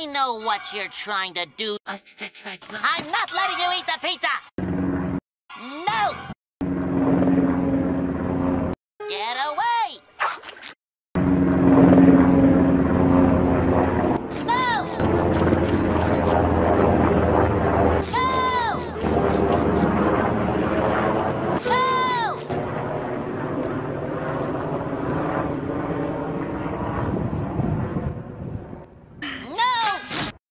I know what you're trying to do. I'm not letting you eat the pizza! No! Get away!